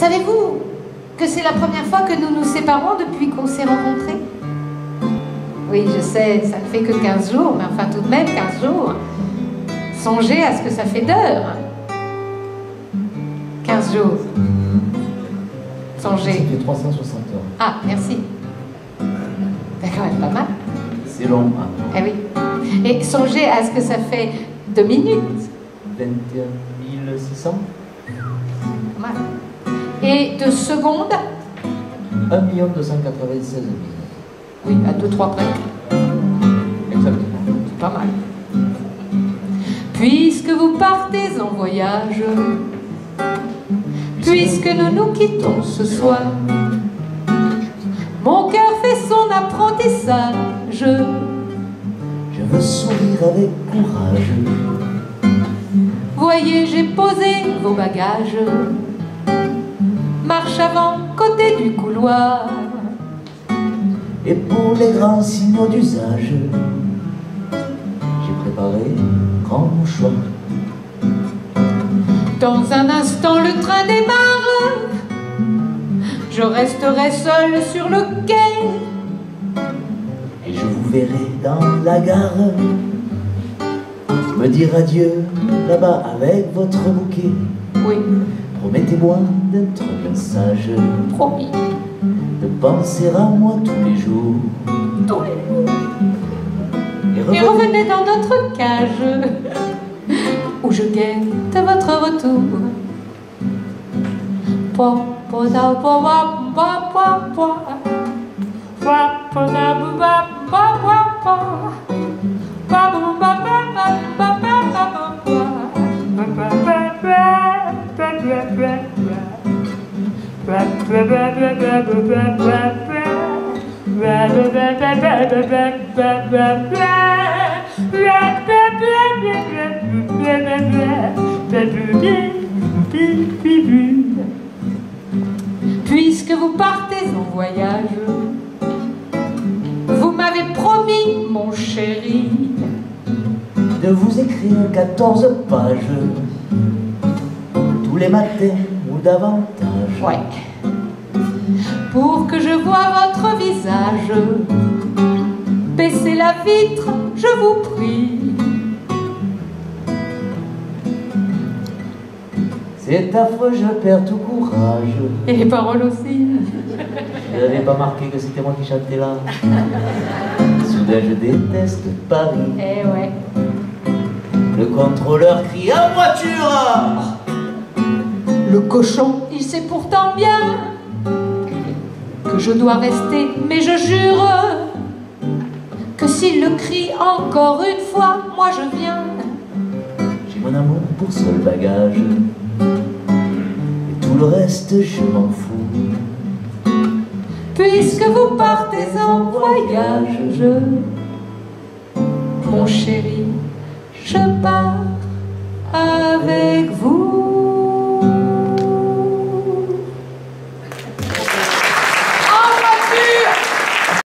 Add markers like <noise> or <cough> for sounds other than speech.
Savez-vous que c'est la première fois que nous nous séparons depuis qu'on s'est rencontrés? Oui, je sais, ça ne fait que 15 jours, mais enfin tout de même 15 jours. Songez à ce que ça fait d'heures. 15 jours. Songez. Ça fait 360 heures. Ah, merci. C'est quand même pas mal. C'est long, hein. Eh oui. Et songez à ce que ça fait de minutes. 21 600 Pas mal. Et de secondes 1 296 000. Oui, à 2-3 près. Exactement. C'est pas mal. Puisque vous partez en voyage, puisque nous nous quittons ce soir, mon cœur fait son apprentissage. Je veux sourire avec courage. Voyez, j'ai posé vos bagages. Et pour les grands signaux d'usage, j'ai préparé grand mouchoir. Dans un instant, le train démarre. Je resterai seul sur le quai. Et je vous verrai dans la gare me dire adieu là-bas avec votre bouquet. Oui, Promettez-moi d'être bien sage, promis. Penser à moi tous les jours. Tous les jours. Et revenez dans notre cage <laughs> où je guette votre retour. Po, po, da, po, po, da, ba, Puisque vous partez en voyage, vous m'avez promis, mon chéri, de vous écrire 14 pages tous les matins ou davantage. Ouais. Pour que je voie votre visage, baissez la vitre, je vous prie. C'est affreux, je perds tout courage. Et les paroles aussi. Je n'avais pas marqué que c'était moi qui chantais là. Soudain, je déteste Paris. Eh ouais. Le contrôleur crie en voiture. Le cochon, il sait pourtant bien que je dois rester, mais je jure que s'il le crie encore une fois, moi je viens. J'ai mon amour pour seul bagage. Et tout le reste, je m'en fous. Puisque vous partez en voyage, mon chéri, je pars à